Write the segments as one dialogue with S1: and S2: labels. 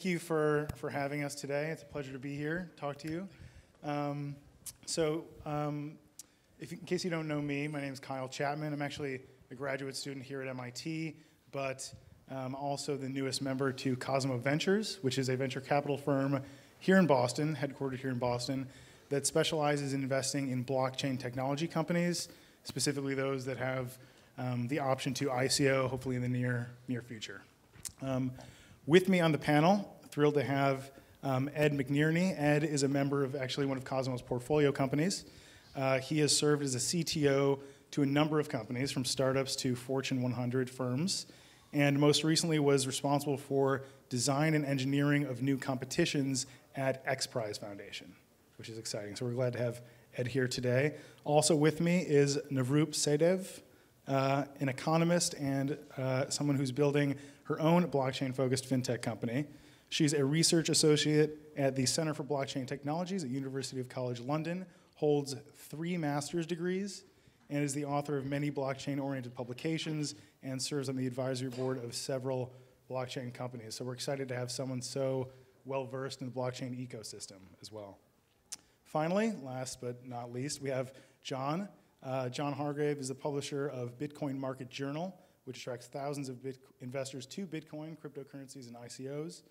S1: Thank you for, for having us today. It's a pleasure to be here, talk to you. Um, so, um, if, in case you don't know me, my name is Kyle Chapman. I'm actually a graduate student here at MIT, but um, also the newest member to Cosimo Ventures, which is a venture capital firm here in Boston, headquartered here in Boston, that specializes in investing in blockchain technology companies, specifically those that have um, the option to ICO, hopefully in the near near future. With me on the panel, thrilled to have um, Ed McNerney. Ed is a member of actually one of Cosimo's portfolio companies. Uh, he has served as a CTO to a number of companies, from startups to Fortune 100 firms, and most recently was responsible for design and engineering of new competitions at X Prize Foundation, which is exciting. So we're glad to have Ed here today. Also with me is Navroop Sahdev, uh, an economist and uh, someone who's building her own blockchain-focused fintech company. She's a research associate at the Center for Blockchain Technologies at University of College London, holds three master's degrees, and is the author of many blockchain-oriented publications and serves on the advisory board of several blockchain companies. So we're excited to have someone so well-versed in the blockchain ecosystem as well. Finally, last but not least, we have John. Uh, John Hargrave is the publisher of Bitcoin Market Journal, which attracts thousands of Bit investors to Bitcoin, cryptocurrencies, and ICOs.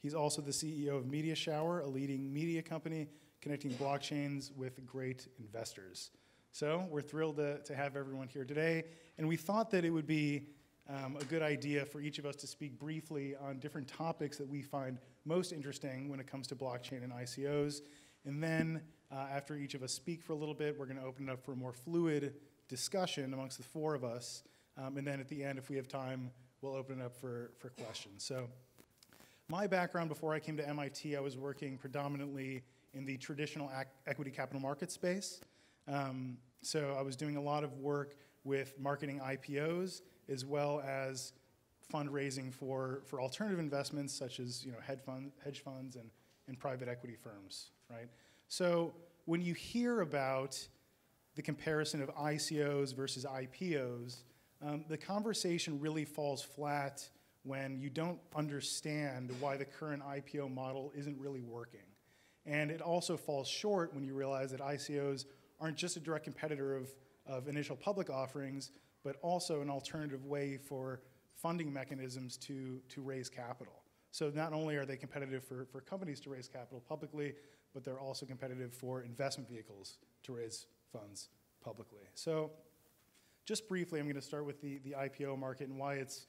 S1: He's also the CEO of Media Shower, a leading media company connecting blockchains with great investors. So we're thrilled to, to have everyone here today, and we thought that it would be um, a good idea for each of us to speak briefly on different topics that we find most interesting when it comes to blockchain and ICOs. And then uh, after each of us speak for a little bit, we're going to open it up for a more fluid discussion amongst the four of us. Um, and then at the end, if we have time, we'll open it up for, for questions. So my background before I came to MIT, I was working predominantly in the traditional equity capital market space. Um, so I was doing a lot of work with marketing IPOs as well as fundraising for, for alternative investments such as you know, hedge, fund, hedge funds and, and private equity firms, right? So when you hear about the comparison of ICOs versus IPOs, um, the conversation really falls flat when you don't understand why the current IPO model isn't really working. And it also falls short when you realize that ICOs aren't just a direct competitor of, of initial public offerings, but also an alternative way for funding mechanisms to, to raise capital. So not only are they competitive for, for companies to raise capital publicly, but they're also competitive for investment vehicles to raise funds publicly. So just briefly, I'm going to start with the, the IPO market and why it's,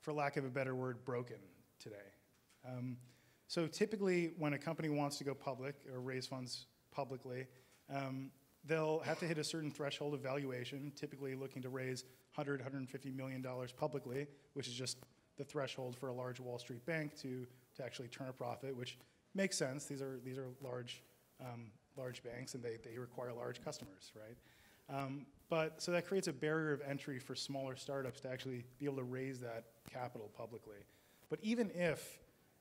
S1: for lack of a better word, broken today. Um, so typically, when a company wants to go public or raise funds publicly, um, they'll have to hit a certain threshold of valuation, typically looking to raise 100, 150 million dollars publicly, which is just the threshold for a large Wall Street bank to, to actually turn a profit, which makes sense. These are, these are large, um, large banks and they, they require large customers, right? Um, but so that creates a barrier of entry for smaller startups to actually be able to raise that capital publicly. But even if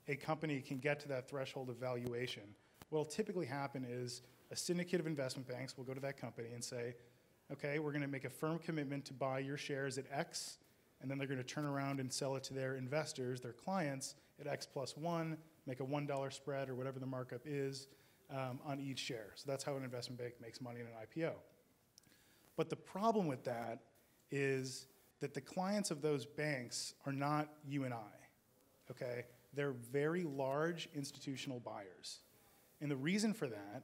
S1: a company can get to that threshold of valuation, what will typically happen is a syndicate of investment banks will go to that company and say, okay, we're going to make a firm commitment to buy your shares at X, and then they're going to turn around and sell it to their investors, their clients, at X plus one, make a $1 spread or whatever the markup is um, on each share. So that's how an investment bank makes money in an IPO. But the problem with that is that the clients of those banks are not you and I, okay? They're very large institutional buyers. And the reason for that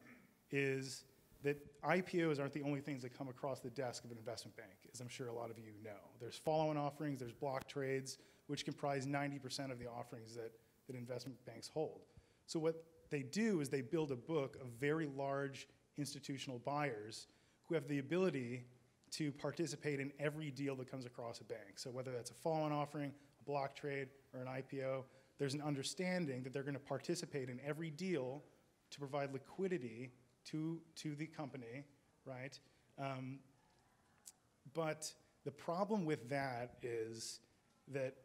S1: is that IPOs aren't the only things that come across the desk of an investment bank, as I'm sure a lot of you know. There's follow-on offerings, there's block trades, which comprise 90% of the offerings that, that investment banks hold. So what they do is they build a book of very large institutional buyers who have the ability to participate in every deal that comes across a bank. So whether that's a follow-on offering, a block trade, or an IPO, there's an understanding that they're going to participate in every deal to provide liquidity to, to the company, right? Um, but the problem with that is that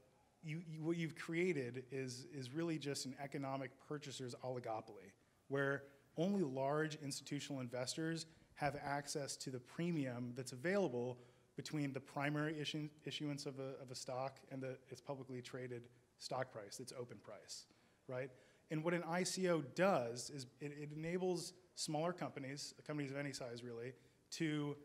S1: you, you, what you've created is, is really just an economic purchaser's oligopoly, where only large institutional investors have access to the premium that's available between the primary issuance of a, of a stock and the, its publicly traded stock price, its open price. right? And what an ICO does is it, it enables smaller companies, companies of any size really, to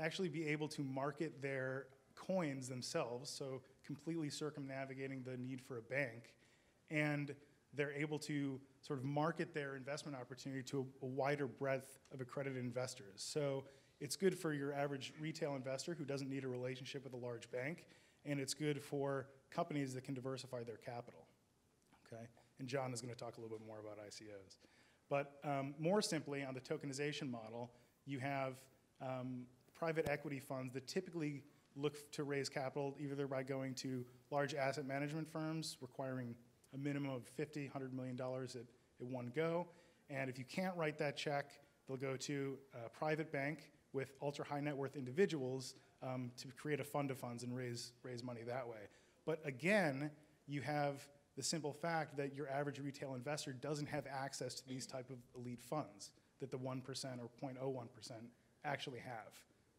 S1: actually be able to market their coins themselves, so completely circumnavigating the need for a bank, and they're able to sort of market their investment opportunity to a, a wider breadth of accredited investors. So it's good for your average retail investor who doesn't need a relationship with a large bank, and it's good for companies that can diversify their capital. Okay, and John is going to talk a little bit more about ICOs. But um, more simply, on the tokenization model, you have um, private equity funds that typically look to raise capital either by going to large asset management firms requiring a minimum of 50, 100 million dollars at, at one go. And if you can't write that check, they'll go to a private bank with ultra high net worth individuals um, to create a fund of funds and raise, raise money that way. But again, you have the simple fact that your average retail investor doesn't have access to these type of elite funds that the 1% or 0.01% actually have.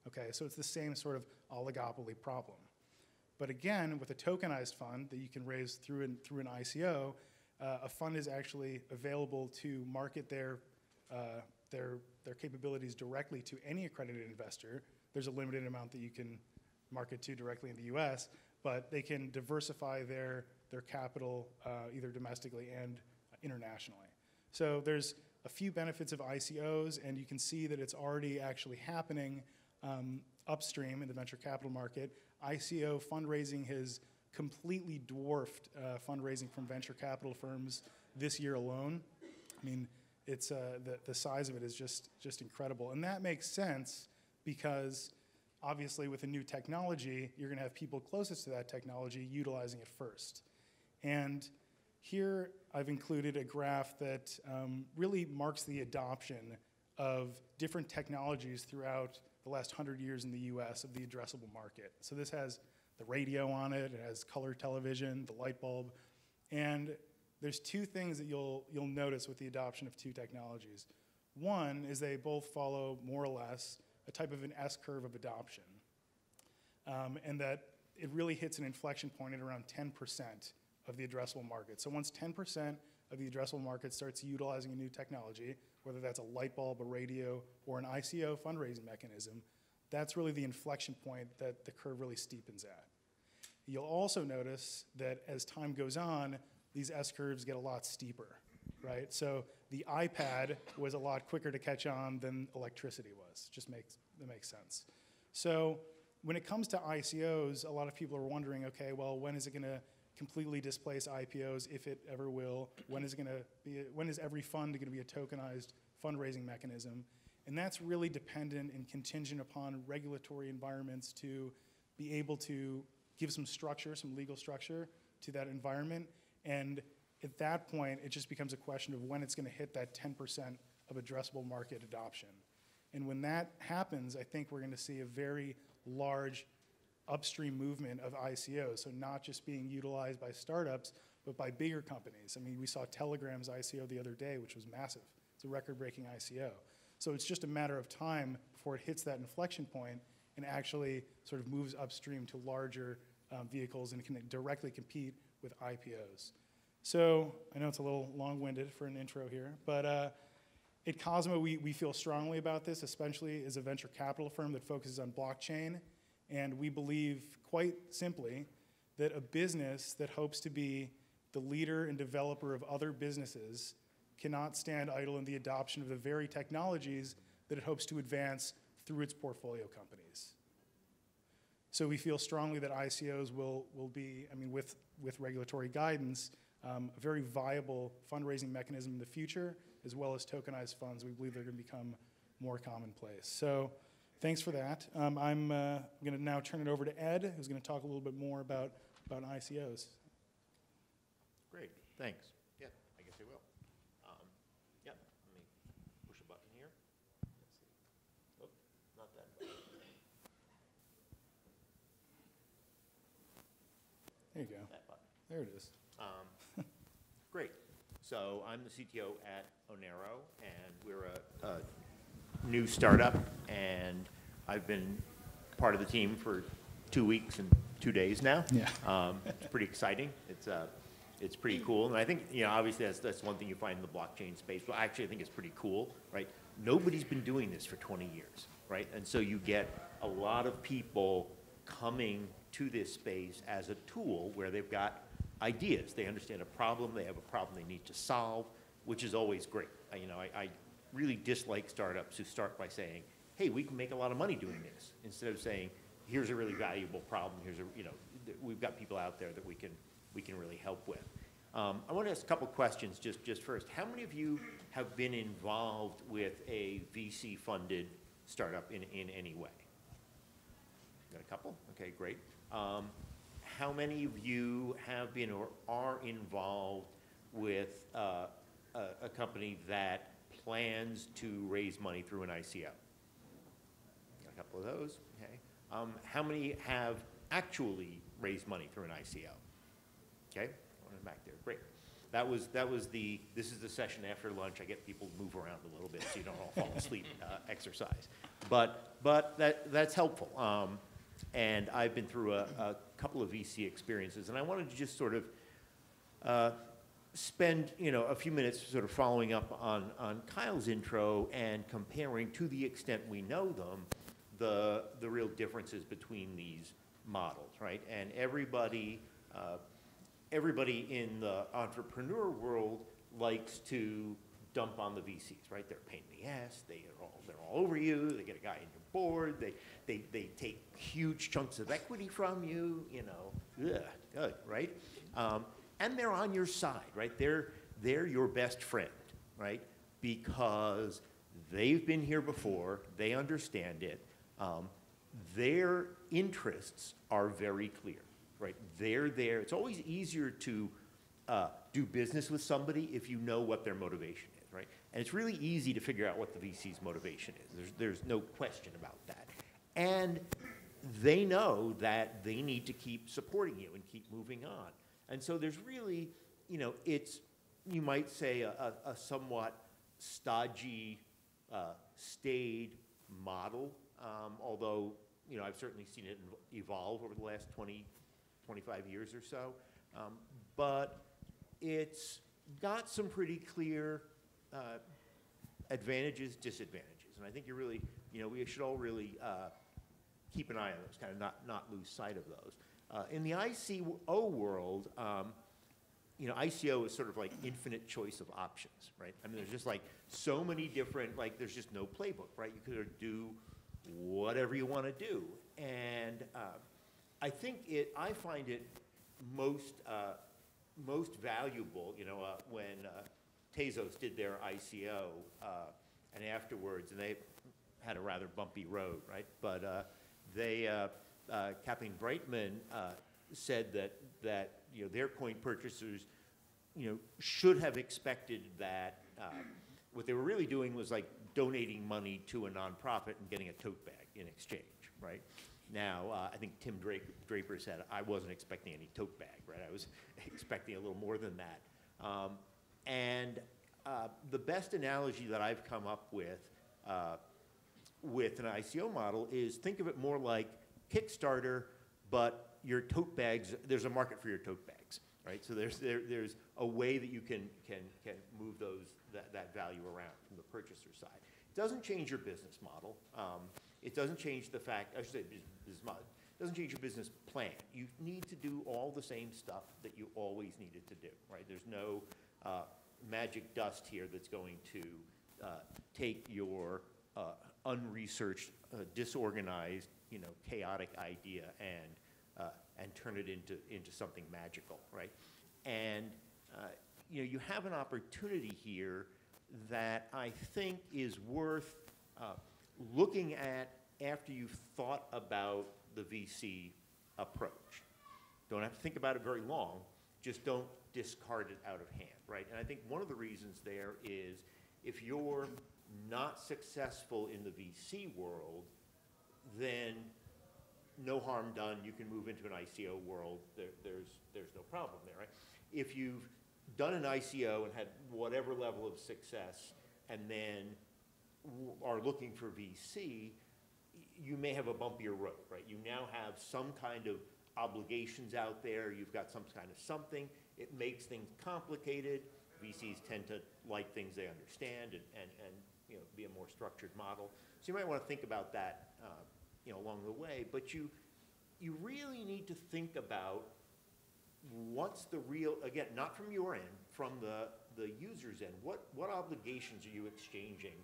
S1: Okay, so it's the same sort of oligopoly problem. But again, with a tokenized fund that you can raise through an, through an ICO, uh, a fund is actually available to market their, uh, their, their capabilities directly to any accredited investor. There's a limited amount that you can market to directly in the US, but they can diversify their, their capital uh, either domestically and internationally. So there's a few benefits of ICOs, and you can see that it's already actually happening um, upstream in the venture capital market. ICO fundraising has completely dwarfed uh, fundraising from venture capital firms this year alone. I mean, it's, uh, the, the size of it is just, just incredible. And that makes sense because obviously with a new technology, you're going to have people closest to that technology utilizing it first. And here I've included a graph that um, really marks the adoption of different technologies throughout the last 100 years in the US of the addressable market. So this has the radio on it, it has color television, the light bulb, and there's two things that you'll, you'll notice with the adoption of two technologies. One is they both follow more or less a type of an S curve of adoption, um, and that it really hits an inflection point at around 10% of the addressable market. So once 10% of the addressable market starts utilizing a new technology, whether that's a light bulb, a radio, or an ICO fundraising mechanism, that's really the inflection point that the curve really steepens at. You'll also notice that as time goes on, these S curves get a lot steeper, right? So the iPad was a lot quicker to catch on than electricity was. Just makes, that makes sense. So when it comes to ICOs, a lot of people are wondering, okay, well, when is it gonna completely displace IPOs, if it ever will? When is it gonna be, when is every fund gonna be a tokenized fundraising mechanism? And that's really dependent and contingent upon regulatory environments to be able to give some structure, some legal structure to that environment. And at that point, it just becomes a question of when it's going to hit that 10% of addressable market adoption. And when that happens, I think we're going to see a very large upstream movement of ICOs. So not just being utilized by startups, but by bigger companies. I mean, we saw Telegram's ICO the other day, which was massive. It's a record-breaking ICO. So it's just a matter of time before it hits that inflection point and actually sort of moves upstream to larger um, vehicles and can directly compete with IPOs. So I know it's a little long-winded for an intro here, but uh, at Cosimo, we, we feel strongly about this, especially as a venture capital firm that focuses on blockchain. And we believe quite simply that a business that hopes to be the leader and developer of other businesses cannot stand idle in the adoption of the very technologies that it hopes to advance through its portfolio companies. So we feel strongly that ICOs will, will be, I mean, with, with regulatory guidance, um, a very viable fundraising mechanism in the future, as well as tokenized funds. We believe they're going to become more commonplace. So thanks for that. Um, I'm uh, going to now turn it over to Ed, who's going to talk a little bit more about, about ICOs.
S2: Great, thanks. Yeah, I guess I will. Um, Yeah, let me push a button here. Let's see. Oh, not that button.
S1: There you go.
S2: That button.
S1: There it is.
S2: Um, Great. So I'm the CTO at Oneiro, and we're a, a new startup, and I've been part of the team for two weeks and two days now.
S1: Yeah.
S2: Um, It's pretty exciting. It's a it's pretty cool. And I think, you know, obviously that's, that's one thing you find in the blockchain space, but actually I think it's pretty cool, right? Nobody's been doing this for 20 years, right? And so you get a lot of people coming to this space as a tool where they've got ideas. They understand a problem, they have a problem they need to solve, which is always great. I- You know, I, I really dislike startups who start by saying, hey, we can make a lot of money doing this, instead of saying, here's a really valuable problem, here's a, you know, we've got people out there that we can, we can really help with. Um, I want to ask a couple questions, just, just first. How many of you have been involved with a VC-funded startup in, in any way? Got a couple? Okay, great. Um, How many of you have been or are involved with uh, a, a company that plans to raise money through an ICO? Got a couple of those, okay. Um, How many have actually raised money through an ICO? Okay, one back there, great. That was, that was the, this is the session after lunch, I get people to move around a little bit so you don't all fall asleep uh, exercise. But, but that, that's helpful. Um, And I've been through a, a couple of VC experiences, and I wanted to just sort of uh, spend, you know, a few minutes sort of following up on, on Kyle's intro and comparing, to the extent we know them, the, the real differences between these models, right? And everybody, uh, everybody in the entrepreneur world likes to dump on the VCs, right? They're pain in the ass, they are all, they're all over you, they get a guy in your board, they, they, they take huge chunks of equity from you, you know, ugh, ugh, right? Um, and they're on your side, right? They're, they're your best friend, right? Because they've been here before, they understand it. Um, their interests are very clear, right? They're there. It's always easier to uh, do business with somebody if you know what their motivation is, right? And it's really easy to figure out what the VC's motivation is. There's, there's no question about that. And they know that they need to keep supporting you and keep moving on. And so there's really, you know, it's, you might say, a, a, somewhat stodgy, uh, staid model, um, although, you know, I've certainly seen it evolve over the last 20, 25 years or so. Um, but it's got some pretty clear uh, advantages, disadvantages. And I think you really, you know, we should all really uh, keep an eye on those, kind of not, not lose sight of those. Uh, in the ICO world, um, you know, ICO is sort of like infinite choice of options, right? I mean, there's just like so many different, like, there's just no playbook, right? You could do whatever you want to do. And uh, I think it, I find it most, uh, most valuable, you know, uh, when uh, Tezos did their ICO uh, and afterwards, and they had a rather bumpy road, right? But they, uh, Kathleen Breitman uh, said that, that, you know, their coin purchasers, you know, should have expected that uh, what they were really doing was like donating money to a nonprofit and getting a tote bag in exchange, right? Now, uh, I think Tim Dra- Draper said, I wasn't expecting any tote bag, right? I was expecting a little more than that. Um, and uh, the best analogy that I've come up with uh, with an ICO model is think of it more like Kickstarter, but your tote bags, there's a market for your tote bags, right? So there's, there, there's a way that you can, can, can move those, that, that value around from the purchaser side. It doesn't change your business model. Um, it doesn't change the fact, I should say bus- business model, it doesn't change your business plan. You need to do all the same stuff that you always needed to do, right? There's no uh, magic dust here that's going to uh, take your uh, unresearched, uh, disorganized, you know, chaotic idea and, uh, and turn it into, into something magical, right? And, uh, you know, you have an opportunity here that I think is worth uh, looking at after you've thought about the VC approach. Don't have to think about it very long, just don't discard it out of hand, right? And I think one of the reasons there is if you're not successful in the VC world, then no harm done, you can move into an ICO world, there, there's, there's no problem there, right? If you've done an ICO and had whatever level of success, and then are looking for VC, you may have a bumpier road, right? You now have some kind of obligations out there, you've got some kind of something, it makes things complicated. VCs tend to like things they understand and, and, and you know, be a more structured model. So you might want to think about that, uh, you know, along the way. But you, you really need to think about what's the real, again, not from your end, from the, the user's end. What, what obligations are you exchanging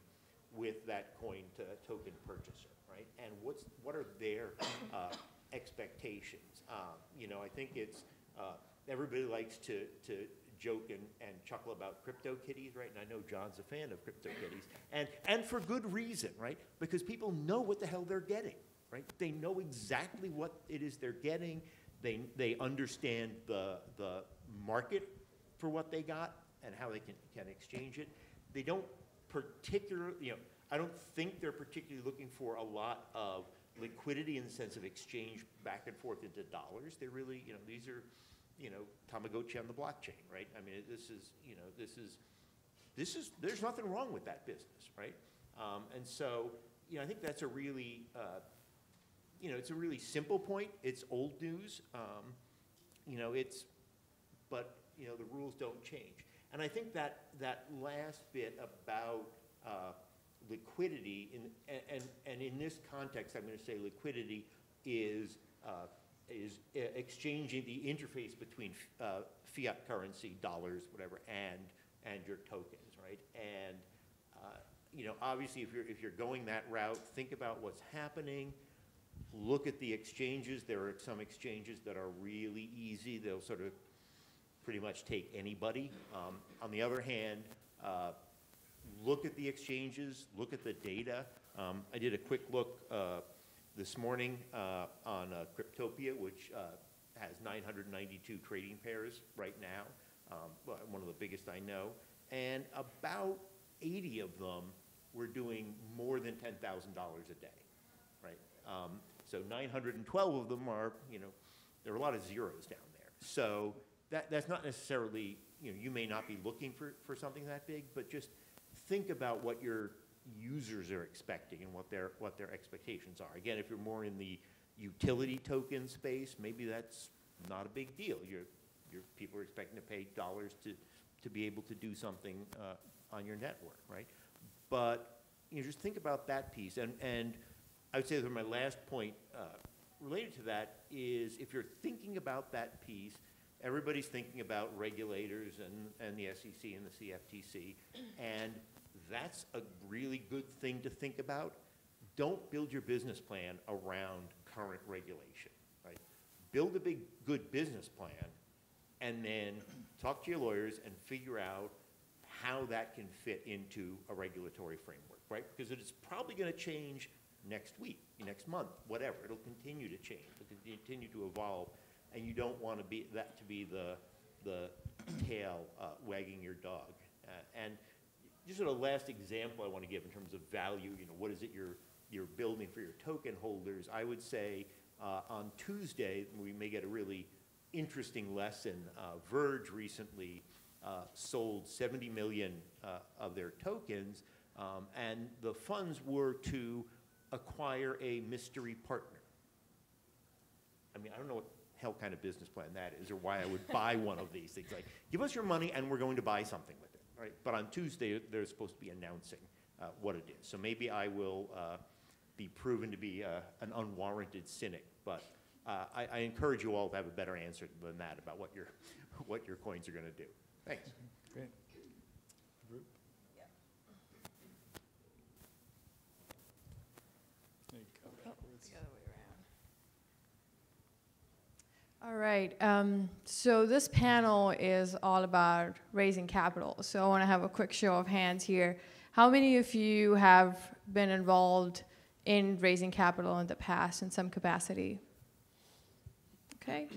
S2: with that coin to token purchaser, right? And what's, what are their uh, expectations? Um, You know, I think it's, uh, everybody likes to, to joke and, and chuckle about crypto kitties, right? And I know John's a fan of crypto kitties. And, and for good reason, right? Because people know what the hell they're getting, right? They know exactly what it is they're getting. They, they understand the, the market for what they got and how they can, can exchange it. They don't particularly, you know, I don't think they're particularly looking for a lot of liquidity in the sense of exchange back and forth into dollars. They're really, you know, these are, you know, Tamagotchi on the blockchain, right? I mean, this is, you know, this is, this is, there's nothing wrong with that business, right? Um, and so, you know, I think that's a really, uh, you know, it's a really simple point. It's old news. Um, you know, it's, but, you know, the rules don't change. And I think that, that last bit about uh, liquidity, in, and, and, in this context, I'm going to say liquidity is, uh, is uh, exchanging the interface between uh, fiat currency, dollars, whatever, and, and your tokens, right? And, uh, you know, obviously, if you're, if you're going that route, think about what's happening, look at the exchanges. There are some exchanges that are really easy. They'll sort of pretty much take anybody. Um, on the other hand, uh, look at the exchanges, look at the data. Um, I did a quick look uh, this morning uh, on uh, Cryptopia, which uh, has 992 trading pairs right now, um, one of the biggest I know, and about 80 of them were doing more than $10,000 a day, right? So 912 of them are, you know, there are a lot of zeros down there. So that, that's not necessarily, you know, you may not be looking for, for something that big, but just think about what your users are expecting and what their, what their expectations are. Again, if you're more in the utility token space, maybe that's not a big deal. Your, your people are expecting to pay dollars to, to be able to do something uh, on your network, right? But you know, just think about that piece. And, and I would say that my last point uh, related to that is if you're thinking about that piece, everybody's thinking about regulators and, and the SEC and the CFTC, and that's a really good thing to think about. Don't build your business plan around current regulation, right? Build a big, good business plan, and then talk to your lawyers and figure out how that can fit into a regulatory framework, right? Because it is probably going to change next week, next month, whatever. It'll continue to change. It'll continue to evolve and you don't want to be that to be the the tail uh, wagging your dog. Uh, and just sort of last example I want to give in terms of value. You know, what is it you're you're building for your token holders? I would say uh, on Tuesday we may get a really interesting lesson. Uh, Verge recently uh, sold 70 million uh, of their tokens, um, and the funds were to acquire a mystery partner. I mean, I don't know what hell kind of business plan that is or why I would buy one of these things. Like, give us your money and we're going to buy something with it, right? But on Tuesday, they're supposed to be announcing uh, what it is. So maybe I will uh, be proven to be uh, an unwarranted cynic, but uh, I, I, encourage you all to have a better answer than that about what your, what your coins are going to do. Thanks.
S3: All right, um, so this panel is all about raising capital. So I want to have a quick show of hands here. How many of you have been involved in raising capital in the past in some capacity? Okay,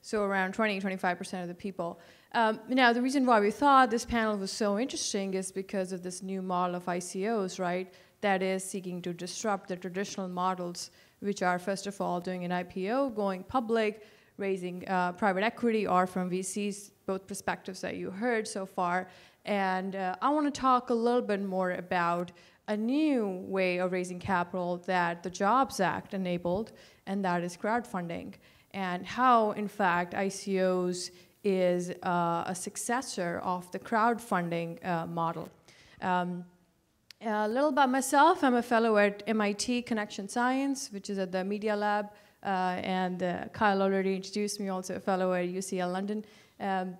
S3: so around 20, 25% of the people. Um, now, the reason why we thought this panel was so interesting is because of this new model of ICOs, right? That is seeking to disrupt the traditional models, which are, first of all, doing an IPO, going public, raising uh, private equity or from VCs, both perspectives that you heard so far. And uh, I want to talk a little bit more about a new way of raising capital that the Jobs Act enabled, and that is crowdfunding, and how, in fact, ICOs is uh, a successor of the crowdfunding uh, model. Um, a little about myself I'm a fellow at MIT Connection Science, which is at the Media Lab, and uh, Kyle already introduced me, also a fellow at UCL London. Um,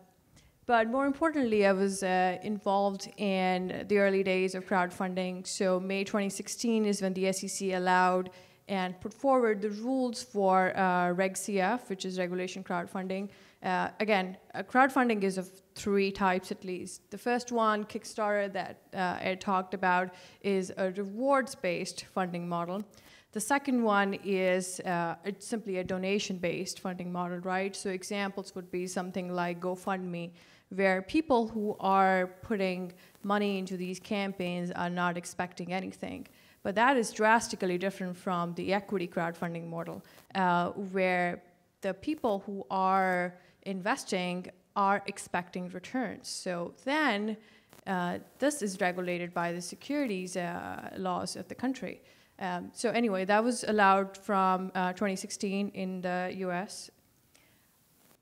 S3: but more importantly, I was uh, involved in the early days of crowdfunding. So, May 2016 is when the SEC allowed and put forward the rules for uh, Reg CF, which is regulation crowdfunding. Uh, again, uh, crowdfunding is of three types at least. The first one, Kickstarter, that uh, Ed talked about, is a rewards based funding model. The second one is uh, it's simply a donation based funding model, right? So, examples would be something like GoFundMe, where people who are putting money into these campaigns are not expecting anything. But that is drastically different from the equity crowdfunding model, uh, where the people who are investing are expecting returns. So then, uh, this is regulated by the securities uh, laws of the country. Um, so anyway, that was allowed from uh, 2016 in the U.S.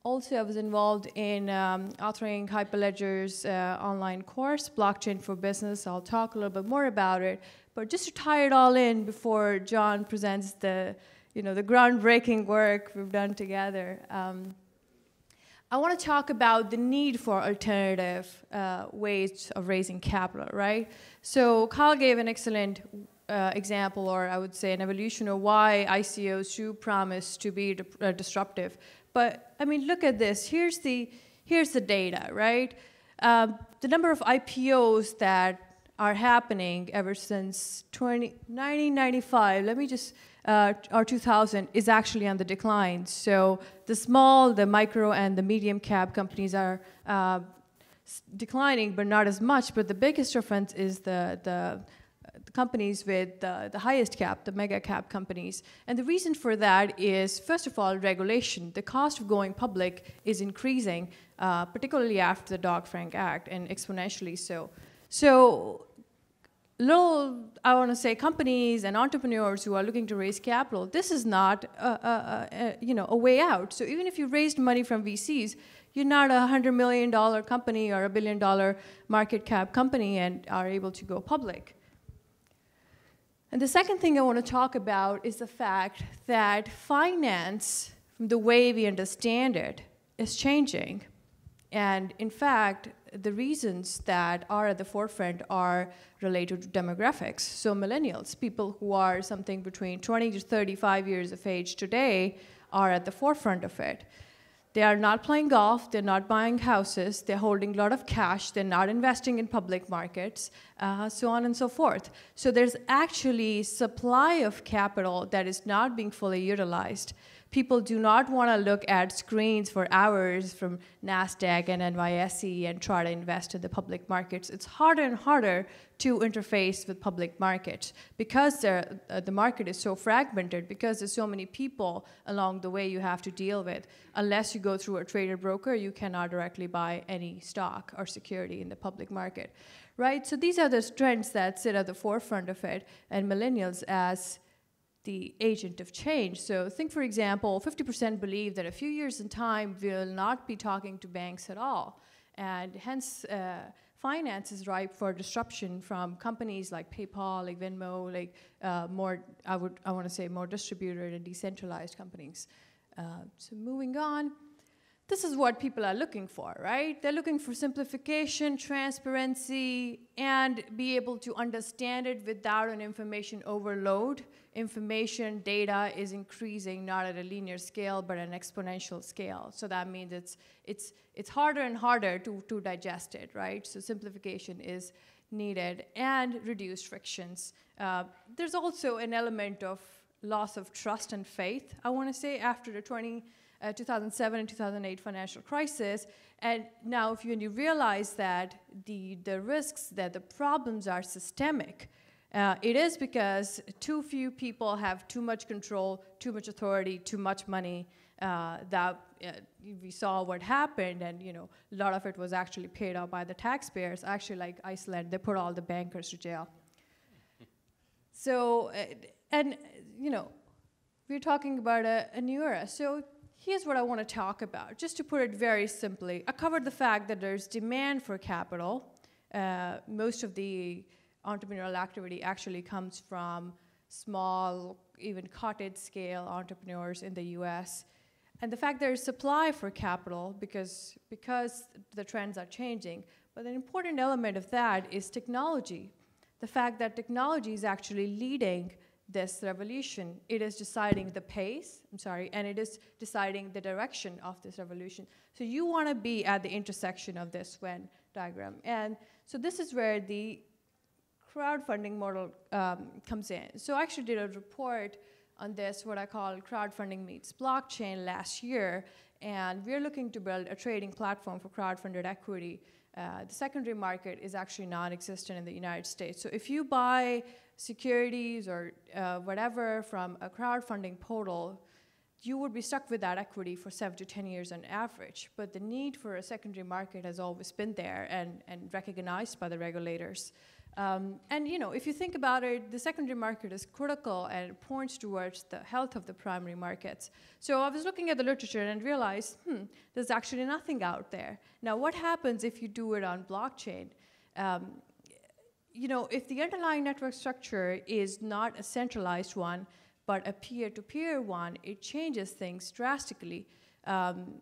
S3: Also, I was involved in um, authoring Hyperledger's uh, online course, Blockchain for Business. I'll talk a little bit more about it. But just to tie it all in before John presents the, you know, the groundbreaking work we've done together, um, I want to talk about the need for alternative uh, ways of raising capital, right? So Kyle gave an excellent uh, example, or I would say an evolution of why ICOs should promise to be uh, disruptive. But I mean, look at this. Here's the here's the data, right? Um, the number of IPOs that are happening ever since 20, 1995, let me just, uh, or 2000, is actually on the decline. So the small, the micro, and the medium cap companies are uh, declining, but not as much. But the biggest difference is the, the companies with the, the highest cap, the mega cap companies. And the reason for that is, first of all, regulation. The cost of going public is increasing, uh, particularly after the Dodd-Frank Act, and exponentially so. So little, I want to say, companies and entrepreneurs who are looking to raise capital, this is not a, a, a, you know, a way out. So even if you raised money from VCs, you're not a $100 million company or a billion dollar market cap company and are able to go public. And the second thing I want to talk about is the fact that finance, from the way we understand it, is changing. And in fact, the reasons that are at the forefront are related to demographics. So, millennials, people who are something between 20 to 35 years of age today, are at the forefront of it. They are not playing golf, they're not buying houses, they're holding a lot of cash, they're not investing in public markets, uh, so on and so forth. So, there's actually supply of capital that is not being fully utilized people do not want to look at screens for hours from NASDAQ and NYSE and try to invest in the public markets. It's harder and harder to interface with public markets because uh, the market is so fragmented, because there's so many people along the way you have to deal with. Unless you go through a trader broker, you cannot directly buy any stock or security in the public market. Right? So these are the trends that sit at the forefront of it, and millennials as the agent of change. So think, for example, 50% believe that a few years in time we'll not be talking to banks at all. And hence, uh, finance is ripe for disruption from companies like PayPal, like Venmo, like uh, more, I would, I want to say more distributed and decentralized companies. Uh, so moving on this is what people are looking for, right? They're looking for simplification, transparency, and be able to understand it without an information overload. Information, data is increasing not at a linear scale, but an exponential scale. So that means it's, it's, it's harder and harder to, to digest it, right? So simplification is needed and reduced frictions. Uh, there's also an element of loss of trust and faith, I want to say, after the 20 uh, 2007 and 2008 financial crisis. And now, if you, you realize that the, the risks, that the problems are systemic, uh, it is because too few people have too much control, too much authority, too much money. Uh, that uh, we saw what happened, and you know, a lot of it was actually paid out by the taxpayers. Actually, like Iceland, they put all the bankers to jail. so, uh, and you know, we're talking about a, a new era. So here's what I want to talk about. Just to put it very simply, I covered the fact that there's demand for capital. Uh, most of the entrepreneurial activity actually comes from small, even cottage scale entrepreneurs in the US. And the fact there's supply for capital because, because the trends are changing. But an important element of that is technology. The fact that technology is actually leading this revolution. It is deciding the pace, I'm sorry, and it is deciding the direction of this revolution. So you want to be at the intersection of this Venn diagram. And so this is where the crowdfunding model um, comes in. So I actually did a report on this, what I call crowdfunding meets blockchain last year, and we're looking to build a trading platform for crowdfunded equity. Uh, the secondary market is actually non-existent in the United States. So if you buy securities or uh, whatever from a crowdfunding portal, you would be stuck with that equity for seven to 10 years on average. But the need for a secondary market has always been there and, and recognized by the regulators. Um, and you know, if you think about it, the secondary market is critical and points towards the health of the primary markets. So I was looking at the literature and realized, hmm, there's actually nothing out there. Now, what happens if you do it on blockchain? Um, you know, if the underlying network structure is not a centralized one, but a peer-to-peer -peer one, it changes things drastically. Um,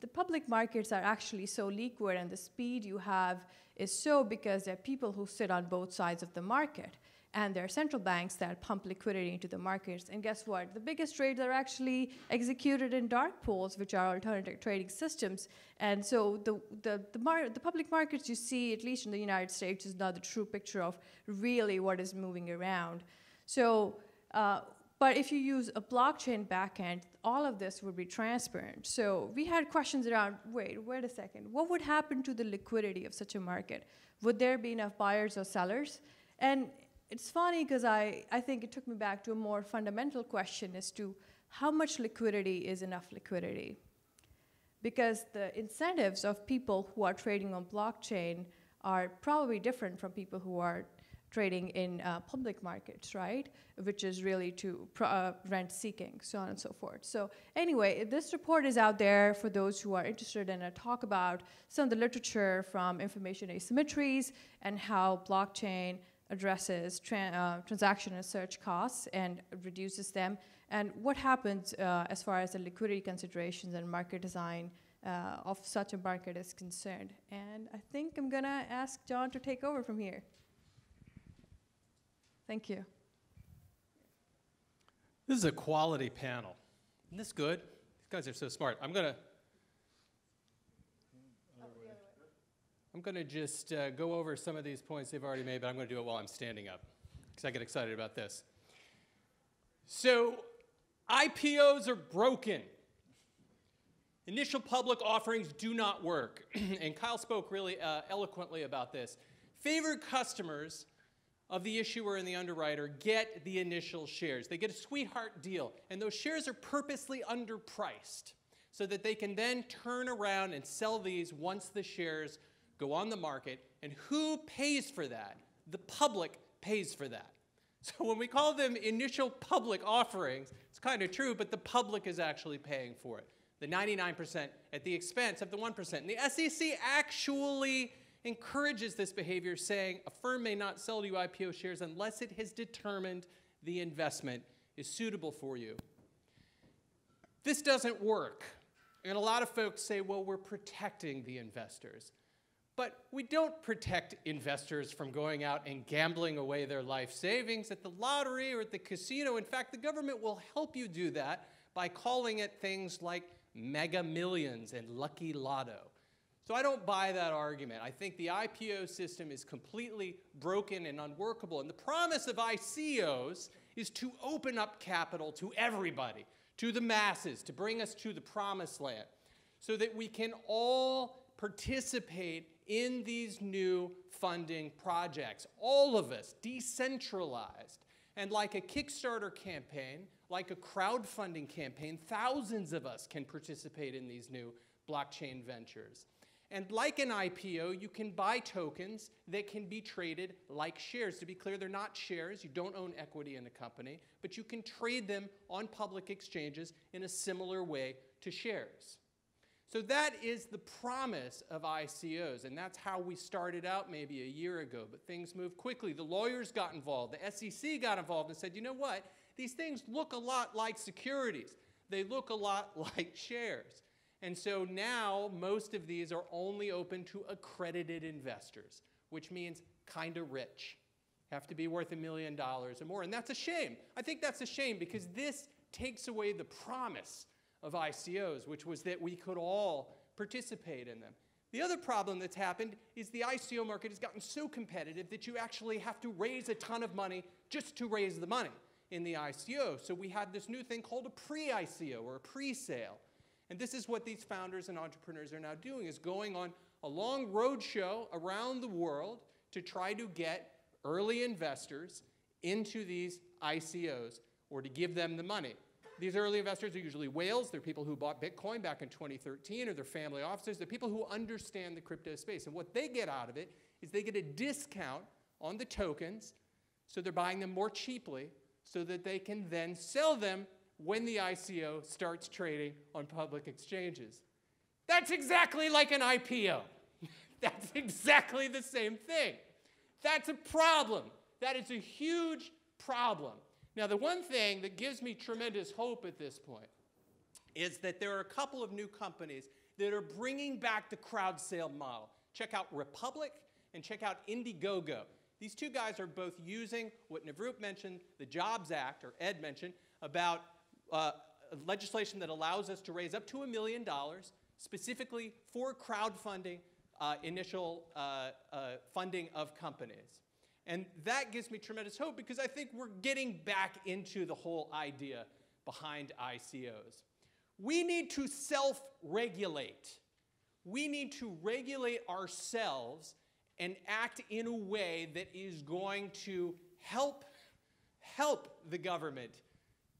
S3: the public markets are actually so liquid and the speed you have is so because there are people who sit on both sides of the market. And there are central banks that pump liquidity into the markets. And guess what? The biggest trades are actually executed in dark pools, which are alternative trading systems. And so the, the, the, the public markets you see, at least in the United States, is not the true picture of really what is moving around. So uh, but if you use a blockchain backend, all of this would be transparent. So we had questions around, wait, wait a second, what would happen to the liquidity of such a market? Would there be enough buyers or sellers? And it's funny because I, I think it took me back to a more fundamental question as to how much liquidity is enough liquidity? Because the incentives of people who are trading on blockchain are probably different from people who are trading in uh, public markets, right? Which is really to uh, rent seeking, so on and so forth. So anyway, this report is out there for those who are interested in a talk about some of the literature from information asymmetries and how blockchain addresses uh, transaction and search costs and reduces them, and what happens uh, as far as the liquidity considerations and market design uh, of such a market is concerned. And I think I'm gonna ask John to take over from here. Thank you.
S4: This is a quality panel. Isn't this good? These guys are so smart. I'm going to. I'm going to just uh, go over some of these points they've already made, but I'm going to do it while I'm standing up because I get excited about this. So, IPOs are broken. Initial public offerings do not work. and Kyle spoke really uh, eloquently about this. Favored customers of the issuer and the underwriter get the initial shares. They get a sweetheart deal, and those shares are purposely underpriced so that they can then turn around and sell these once the shares go on the market. And who pays for that? The public pays for that. So when we call them initial public offerings, it's kind of true, but the public is actually paying for it. The 99% at the expense of the 1%. And the SEC actually encourages this behavior, saying a firm may not sell you IPO shares unless it has determined the investment is suitable for you. This doesn't work. And a lot of folks say, well, we're protecting the investors. But we don't protect investors from going out and gambling away their life savings at the lottery or at the casino. In fact, the government will help you do that by calling it things like mega millions and lucky lotto. So I don't buy that argument. I think the IPO system is completely broken and unworkable. And the promise of ICOs is to open up capital to everybody, to the masses, to bring us to the promised land, so that we can all participate in these new funding projects. All of us, decentralized. And like a Kickstarter campaign, like a crowdfunding campaign, thousands of us can participate in these new blockchain ventures. And like an IPO, you can buy tokens that can be traded like shares. To be clear, they're not shares. You don't own equity in the company, but you can trade them on public exchanges in a similar way to shares. So that is the promise of ICOs, and that's how we started out maybe a year ago. But things moved quickly. The lawyers got involved, the SEC got involved and said, you know what? These things look a lot like securities, they look a lot like shares. And so now most of these are only open to accredited investors, which means kind of rich. Have to be worth a million dollars or more. And that's a shame. I think that's a shame because this takes away the promise of ICOs, which was that we could all participate in them. The other problem that's happened is the ICO market has gotten so competitive that you actually have to raise a ton of money just to raise the money in the ICO. So we had this new thing called a pre-ICO or a pre-sale. And this is what these founders and entrepreneurs are now doing is going on a long roadshow around the world to try to get early investors into these ICOs or to give them the money. These early investors are usually whales. They're people who bought Bitcoin back in 2013 or their family offices. They're people who understand the crypto space. And what they get out of it is they get a discount on the tokens, so they're buying them more cheaply so that they can then sell them when the ICO starts trading on public exchanges. That's exactly like an IPO. That's exactly the same thing. That's a problem. That is a huge problem. Now, the one thing that gives me tremendous hope at this point is that there are a couple of new companies that are bringing back the crowd sale model. Check out Republic and check out Indiegogo. These two guys are both using what Navroop mentioned, the Jobs Act, or Ed mentioned, about uh, legislation that allows us to raise up to a million dollars specifically for crowdfunding uh, initial uh, uh funding of companies. And that gives me tremendous hope because I think we're getting back into the whole idea behind ICOs. We need to self regulate. We need to regulate ourselves and act in a way that is going to help help the government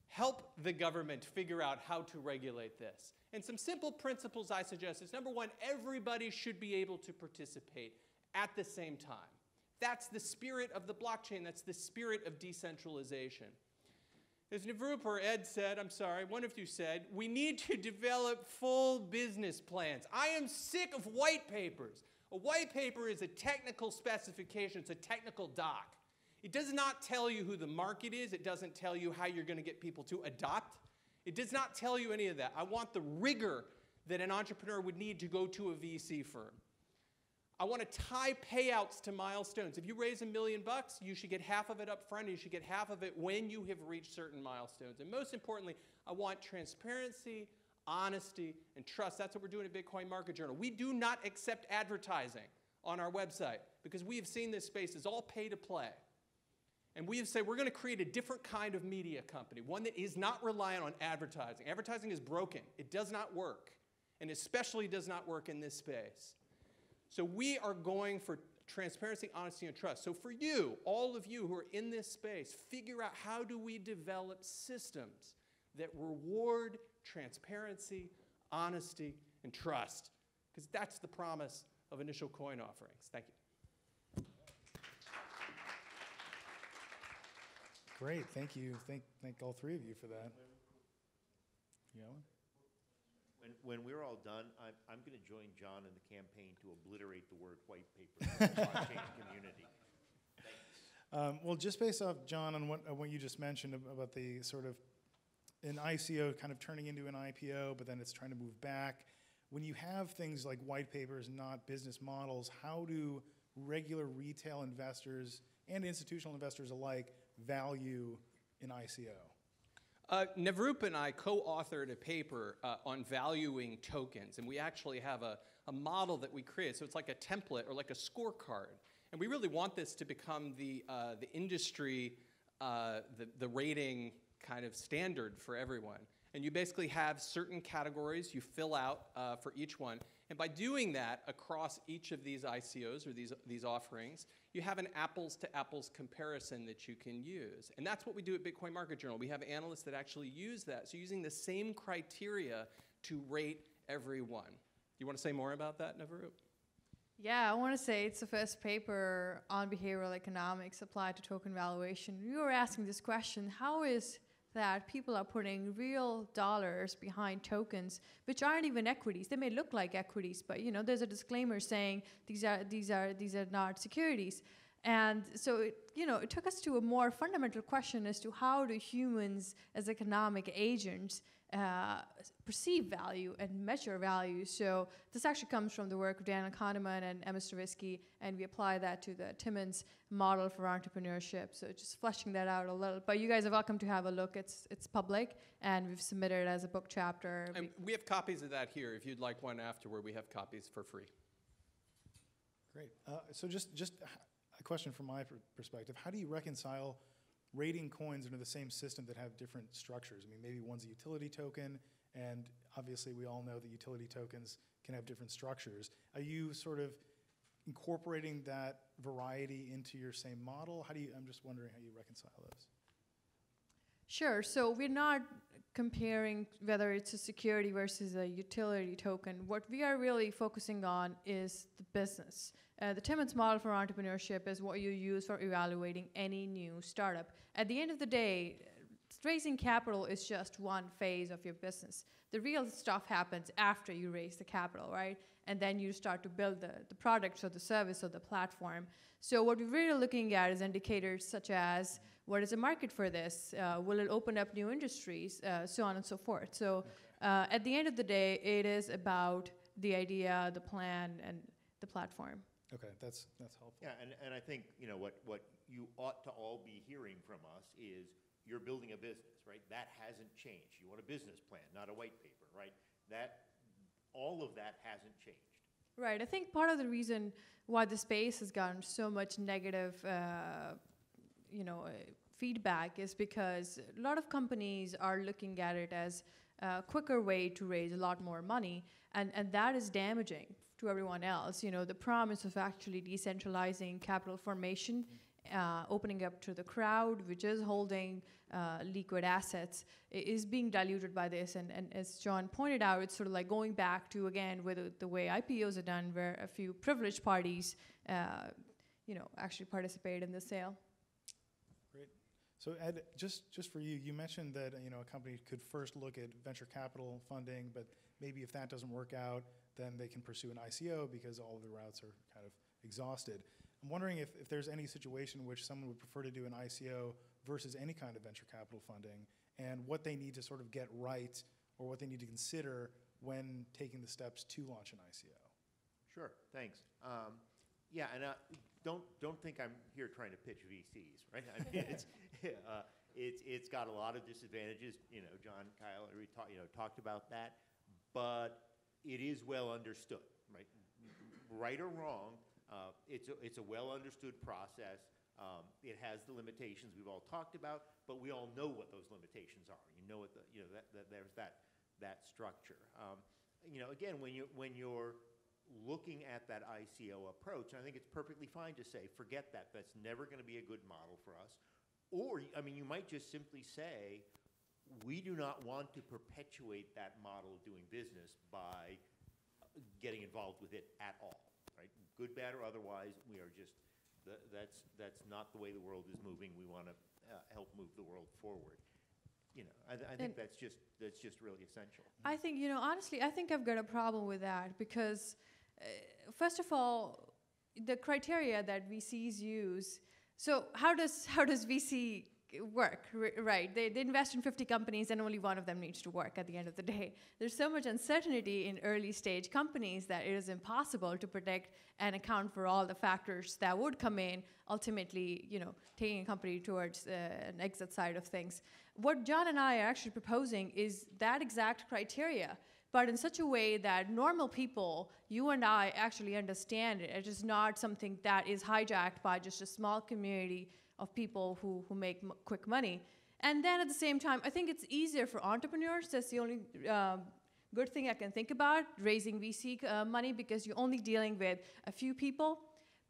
S4: help the government figure out how to regulate this. And some simple principles I suggest is number 1 everybody should be able to participate at the same time. That's the spirit of the blockchain. That's the spirit of decentralization. As Navroop or Ed said, I'm sorry, one of you said, we need to develop full business plans. I am sick of white papers. A white paper is a technical specification, it's a technical doc. It does not tell you who the market is, it doesn't tell you how you're going to get people to adopt. It does not tell you any of that. I want the rigor that an entrepreneur would need to go to a VC firm. I want to tie payouts to milestones. If you raise a million bucks, you should get half of it up front, and you should get half of it when you have reached certain milestones. And most importantly, I want transparency, honesty, and trust. That's what we're doing at Bitcoin Market Journal. We do not accept advertising on our website because we have seen this space is all pay to play. And we have said we're going to create a different kind of media company, one that is not reliant on advertising. Advertising is broken, it does not work, and especially does not work in this space. So we are going for transparency, honesty, and trust. So for you, all of you who are in this space, figure out how do we develop systems that reward transparency, honesty, and trust, because that's the promise of initial coin offerings. Thank you.
S1: Great, thank you. Thank, thank all three of you for that. Yeah.
S2: When, when we're all done, I'm, I'm going to join John in the campaign to obliterate the word white paper in the blockchain community.
S1: Um, well, just based off, John, on what, uh, what you just mentioned about the sort of an ICO kind of turning into an IPO, but then it's trying to move back. When you have things like white papers, not business models, how do regular retail investors and institutional investors alike value an ICO?
S4: Uh, and I co-authored a paper uh, on valuing tokens, and we actually have a, a model that we created. So it's like a template or like a scorecard. And we really want this to become the, uh, the industry, uh, the, the rating kind of standard for everyone. And you basically have certain categories you fill out uh, for each one. And by doing that across each of these ICOs or these, these offerings, you have an apples to apples comparison that you can use. And that's what we do at Bitcoin Market Journal. We have analysts that actually use that. So using the same criteria to rate every one. Do you want to say more about that, Navroop?
S3: Yeah, I want to say it's the first paper on behavioral economics applied to token valuation. We were asking this question how is that people are putting real dollars behind tokens, which aren't even equities. They may look like equities, but you know, there's a disclaimer saying these are these are these are not securities. And so, it, you know, it took us to a more fundamental question as to how do humans, as economic agents, uh, perceive value and measure value. So this actually comes from the work of Daniel Kahneman and Amos Tversky, and we apply that to the Timmons model for entrepreneurship. So just fleshing that out a little. But you guys are welcome to have a look. It's it's public, and we've submitted it as a book chapter.
S4: And we have copies of that here. If you'd like one afterward, we have copies for free.
S1: Great. Uh, so just, just a question from my per- perspective. How do you reconcile rating coins under the same system that have different structures? I mean, maybe one's a utility token, and obviously we all know that utility tokens can have different structures. Are you sort of incorporating that variety into your same model? How do you, I'm just wondering how you reconcile those.
S3: Sure. So we're not comparing whether it's a security versus a utility token. What we are really focusing on is the business. Uh, the Timmons model for entrepreneurship is what you use for evaluating any new startup. At the end of the day, raising capital is just one phase of your business. The real stuff happens after you raise the capital, right? And then you start to build the, the product or the service or the platform. So what we're really looking at is indicators such as what is the market for this? Uh, will it open up new industries? Uh, so on and so forth. So uh, at the end of the day, it is about the idea, the plan, and the platform.
S1: Okay, that's, that's helpful.
S2: Yeah, and, and I think, you know, what, what you ought to all be hearing from us is you're building a business, right? That hasn't changed. You want a business plan, not a white paper, right? That, all of that hasn't changed.
S3: Right. I think part of the reason why the space has gotten so much negative, uh, you know, uh, feedback is because a lot of companies are looking at it as a quicker way to raise a lot more money, and, and that is damaging to everyone else. You know, the promise of actually decentralizing capital formation uh, opening up to the crowd, which is holding uh, liquid assets, is being diluted by this. And, and as John pointed out, it's sort of like going back to, again, with the way IPOs are done, where a few privileged parties, uh, you know, actually participate in the sale.
S1: So Ed, just, just for you, you mentioned that, you know, a company could first look at venture capital funding, but maybe if that doesn't work out, then they can pursue an ICO because all of the routes are kind of exhausted. I'm wondering if, if there's any situation in which someone would prefer to do an ICO versus any kind of venture capital funding and what they need to sort of get right or what they need to consider when taking the steps to launch an ICO.
S2: Sure, thanks. Um, yeah, and uh, don't don't think I'm here trying to pitch VCs, right? I mean, it's uh, it's it's got a lot of disadvantages. You know, John, Kyle, we talked you know talked about that, but it is well understood, right? Right or wrong, uh, it's a, it's a well understood process. Um, it has the limitations we've all talked about, but we all know what those limitations are. You know what the you know that, that there's that that structure. Um, you know, again, when you when you're looking at that ICO approach, I think it's perfectly fine to say, forget that. That's never going to be a good model for us. Or, I mean, you might just simply say, we do not want to perpetuate that model of doing business by getting involved with it at all, right? Good, bad, or otherwise, we are just, that's, that's not the way the world is moving. We want to uh, help move the world forward. You know, I, I think
S3: And-
S2: that's just, that's just really essential.
S3: I think, you know, honestly, I think I've got a problem with that because, uh, first of all, the criteria that VCs use. So how does how does VC work? R- right, they, they invest in 50 companies and only one of them needs to work at the end of the day. There's so much uncertainty in early stage companies that it is impossible to predict and account for all the factors that would come in ultimately, you know, taking a company towards uh, an exit side of things. What John and I are actually proposing is that exact criteria but in such a way that normal people, you and I, actually understand it. It is not something that is hijacked by just a small community of people who, who make quick money. And then at the same time, I think it's easier for entrepreneurs. That's the only um, good thing I can think about raising VC uh, money because you're only dealing with a few people.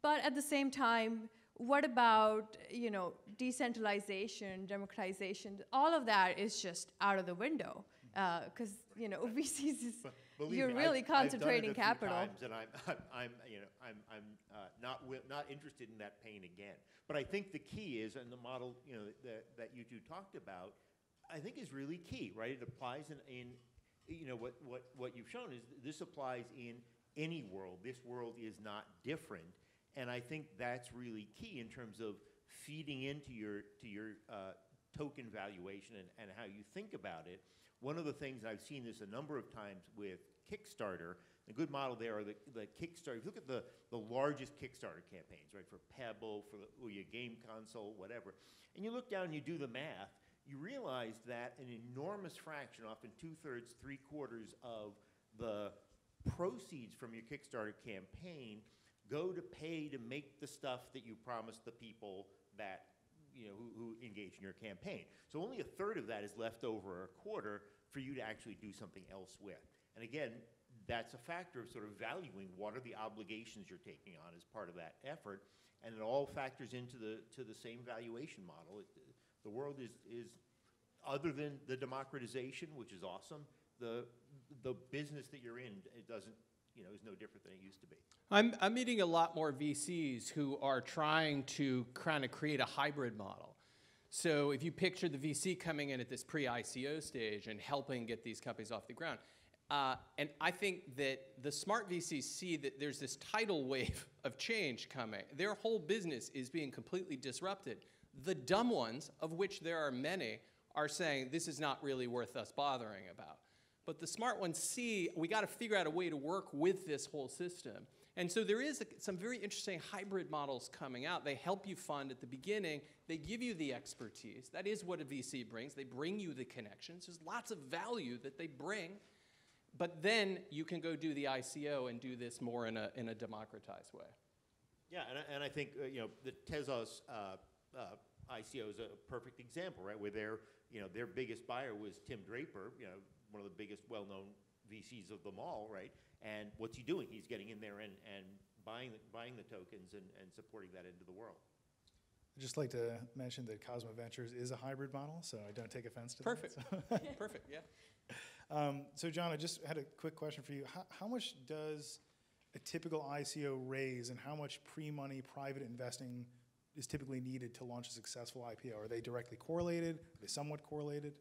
S3: But at the same time, what about you know decentralization, democratization? All of that is just out of the window because you know VCs is
S2: believe
S3: you're
S2: me,
S3: really
S2: I've- I've
S3: concentrating
S2: few
S3: capital.
S2: and I'm, I'm, I'm, you know, I'm, I'm uh, not not interested in that pain again. But I think the key is, and the model, you know, that, that you two talked about, I think is really key, right? It applies in, in, you know, what, what, what you've shown is this applies in any world. This world is not different. And I think that's really key in terms of feeding into your, to your uh, token valuation and, and how you think about it. One of the things, and I've seen this a number of times with Kickstarter, a good model there are the, the Kickstarter. If you look at the, the largest Kickstarter campaigns, right, for Pebble, for the, Ouya game console, whatever, and you look down and you do the math, you realize that an enormous fraction, often two thirds, three quarters of the proceeds from your Kickstarter campaign go to pay to make the stuff that you promised the people that you know who, who engage in your campaign. So only a third of that is left over, or a quarter, for you to actually do something else with. And again, that's a factor of sort of valuing what are the obligations you're taking on as part of that effort, and it all factors into the to the same valuation model. It, the world is is other than the democratization, which is awesome. The the business that you're in it doesn't you know is no different than it used to be.
S4: I'm, I'm meeting a lot more VCs who are trying to kind of create a hybrid model. So if you picture the VC coming in at this pre-ICO stage and helping get these companies off the ground, uh, and I think that the smart VCs see that there's this tidal wave of change coming. Their whole business is being completely disrupted. The dumb ones, of which there are many, are saying this is not really worth us bothering about. But the smart ones see we got to figure out a way to work with this whole system. And so there is a, some very interesting hybrid models coming out. They help you fund at the beginning. They give you the expertise. That is what a VC brings. They bring you the connections. There's lots of value that they bring. But then you can go do the ICO and do this more in a, in a democratized way.
S2: Yeah, and I, and I think, uh, you know, the Tezos uh, uh, ICO is a perfect example, right? Where their, you know, their biggest buyer was Tim Draper, you know, one of the biggest well-known VCs of them all, right? And what's he doing? He's getting in there and, and buying, the, buying the tokens and, and supporting that into the world.
S1: I'd just like to mention that Cosimo Ventures is a hybrid model, so I don't take offense to
S4: Perfect.
S1: that. so.
S4: Perfect, yeah.
S1: Um, so, John, I just had a quick question for you. How, how much does a typical ICO raise, and how much pre-money private investing is typically needed to launch a successful IPO? Are they directly correlated? Are they somewhat correlated?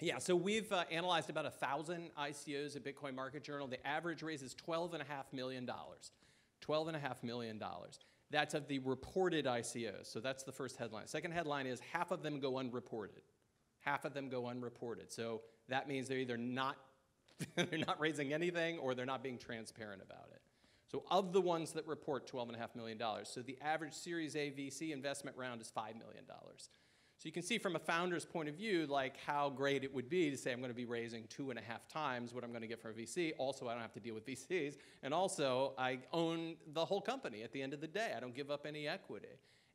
S4: Yeah, so we've uh, analyzed about a thousand ICOs at Bitcoin Market Journal. The average raise is $12.5 million. $12.5 million. That's of the reported ICOs. So that's the first headline. Second headline is half of them go unreported. Half of them go unreported. So that means they're either not they're not raising anything or they're not being transparent about it. So of the ones that report $12.5 million, so the average Series A VC investment round is $5 million. So you can see from a founder's point of view, like how great it would be to say I'm going to be raising two and a half times what I'm going to get from a VC. Also, I don't have to deal with VCs. And also, I own the whole company at the end of the day. I don't give up any equity.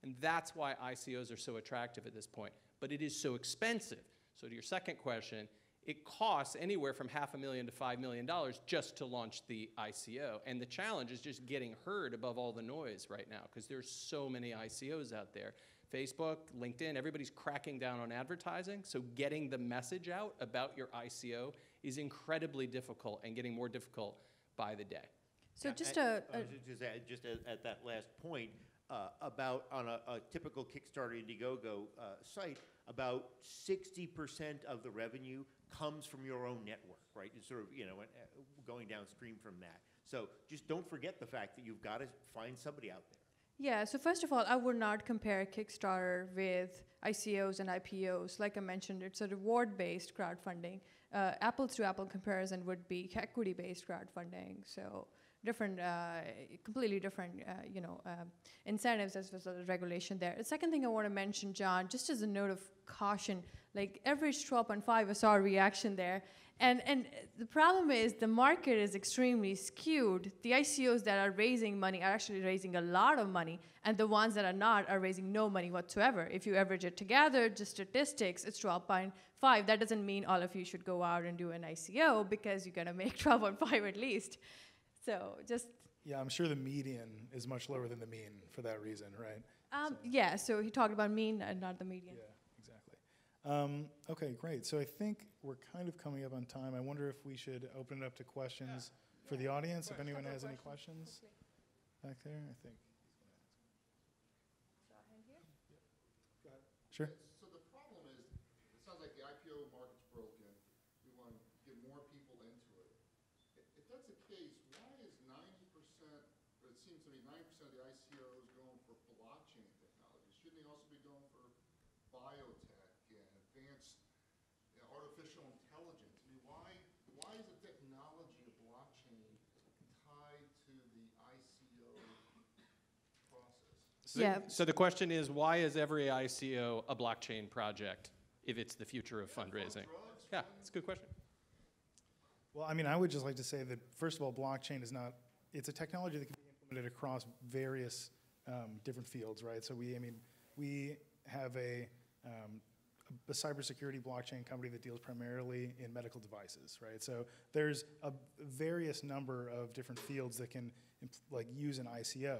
S4: And that's why ICOs are so attractive at this point. But it is so expensive. So to your second question, it costs anywhere from half a million to five million dollars just to launch the ICO. And the challenge is just getting heard above all the noise right now because there's so many ICOs out there. Facebook, LinkedIn, everybody's cracking down on advertising. So getting the message out about your ICO is incredibly difficult and getting more difficult by the day.
S3: So
S2: Yeah,
S3: just
S2: I-
S3: a,
S2: I
S3: a
S2: was Just at, just at, at that last point, uh, about, on a, a typical Kickstarter Indiegogo uh, site, about sixty percent of the revenue comes from your own network, right? It's sort of, you know, uh, going downstream from that. So just don't forget the fact that you've got to find somebody out there.
S3: Yeah, so first of all, I would not compare Kickstarter with ICOs and IPOs. Like I mentioned, it's a reward based crowdfunding. Uh, apples to apple comparison would be equity based crowdfunding. So different, uh, completely different, uh, you know, uh, incentives as well as regulation there. The second thing I want to mention, John, just as a note of caution, like average 12.5, I saw a reaction there. And, and the problem is the market is extremely skewed. The ICOs that are raising money are actually raising a lot of money, and the ones that are not are raising no money whatsoever. If you average it together, just statistics, it's 12.5. That doesn't mean all of you should go out and do an ICO because you're going to make 12.5 at least. So just
S1: Yeah, I'm sure the median is much lower than the mean for that reason, right?
S3: um, yeah. So he talked about mean and not the median.
S1: Yeah. Um, okay, great. So I think we're kind of coming up on time. I wonder if we should open it up to questions for the audience, if anyone has any questions back there, I think. Sure.
S5: So the problem is, it sounds like the IPO ICO market's broken, we want to get more people into it. If if that's the case, why is ninety percent, or it seems to me ninety percent of the ICOs going for blockchain technology? Shouldn't they also be going for biotech and advanced you know, artificial intelligence? I mean, why, why is the technology of blockchain tied to the ICO process?
S4: So-
S3: Yeah.
S4: So the question is, why is every ICO a blockchain project if it's the future of fundraising?
S5: Drugs,
S4: Yeah, it's a good question.
S1: Well, I mean, I would just like to say that, first of all, blockchain is not, it's a technology that can be implemented across various um, different fields, right? So we, I mean, we have a, um, a cybersecurity blockchain company that deals primarily in medical devices, right? So there's a various number of different fields that can like use an ICO.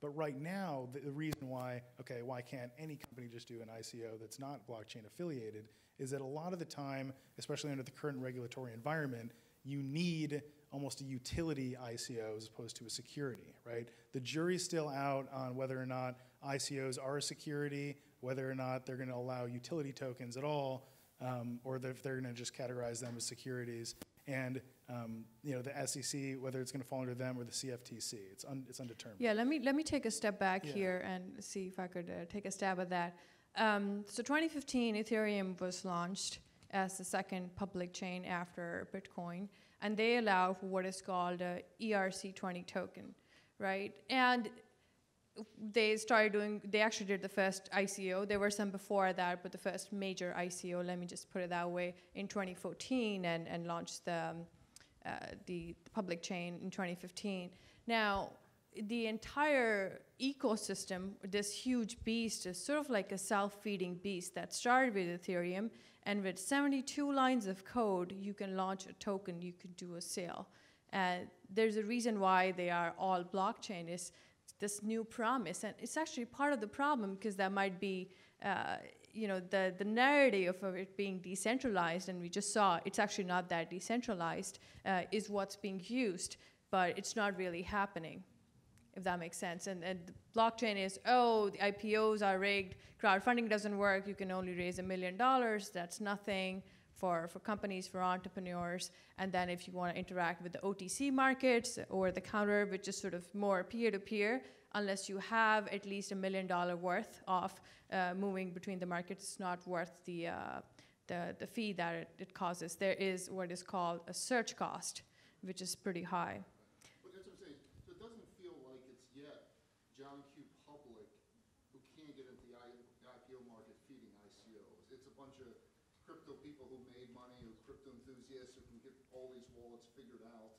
S1: But right now, the, reason why, okay, why can't any company just do an ICO that's not blockchain affiliated is that a lot of the time, especially under the current regulatory environment, you need almost a utility ICO as opposed to a security, right? The jury's still out on whether or not ICOs are a security, whether or not they're going to allow utility tokens at all, um, or if they're going to just categorize them as securities. And um, you know, the SEC, whether it's going to fall under them or the CFTC, it's un, it's undetermined.
S3: Yeah, let me let me take a step back
S1: Yeah.
S3: here and see if I could uh, take a stab at that. Um, so 2015, Ethereum was launched as the second public chain after Bitcoin, and they allow for what is called a ERC20 token, right? And they started doing they actually did the first ico there were some before that but the first major ico let me just put it that way in 2014 and, and launched the, um, uh, the public chain in 2015 now the entire ecosystem this huge beast is sort of like a self-feeding beast that started with ethereum and with 72 lines of code you can launch a token you could do a sale. And there's a reason why they are all blockchain is this new promise. And it's actually part of the problem because that might be uh, you know the, the narrative of it being decentralized and we just saw it's actually not that decentralized uh, is what's being used but it's not really happening if that makes sense and, and the blockchain is oh the ipos are rigged crowdfunding doesn't work you can only raise a million dollars that's nothing for, for companies, for entrepreneurs. And then if you want to interact with the OTC markets or the counter, which is sort of more peer to peer, unless you have at least a million dollar worth of uh, moving between the markets, it's not worth the, uh, the, the fee that it, it causes. There is what is called a search cost, which is pretty high.
S5: But that's what I'm saying, so it doesn't feel like it's yet John Q. Public who can't get into the I- the IPO market feeding ICOs. It's a bunch of crypto people who made money, who crypto enthusiasts who can get all these wallets figured out.